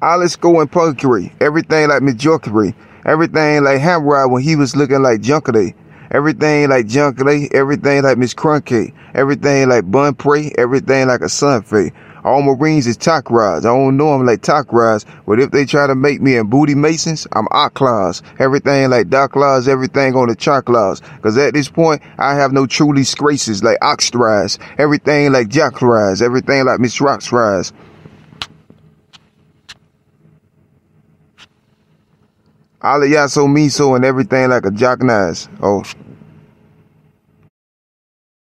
Alice go and punkery. Everything like Majorkery. Everything like Hamrod when he was looking like Junkerday. Everything like Junkerday. Everything like Miss Crunkey. Everything like Bun Prey. Everything like a Sunfay. All Marines is talk. I don't know them like talk but if they try to make me in booty masons, I'm claws. Everything like Doc Laws, everything on the chalk. Cause at this point, I have no truly scraces like Oxtrise. Everything like Jack. Everything like Miss Rocks. Aliaso miso and everything like a jock. Oh.